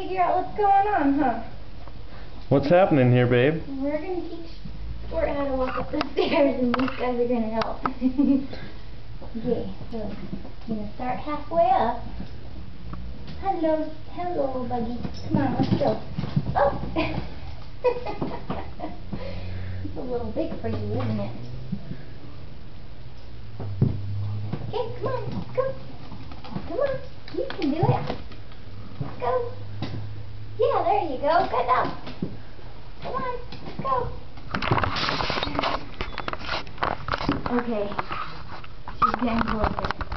Figure out what's going on, huh? What's happening here, babe? We're gonna teach Squirt how to walk up the stairs and these guys are gonna help. okay, so I'm gonna start halfway up. Hello, hello, Buggy. Come on, let's go. Oh! it's a little big for you, isn't it? Okay, come on, go. Come on, you can do it. Let's go. There you go. Good job. Come on, let's go. Okay, she's getting closer.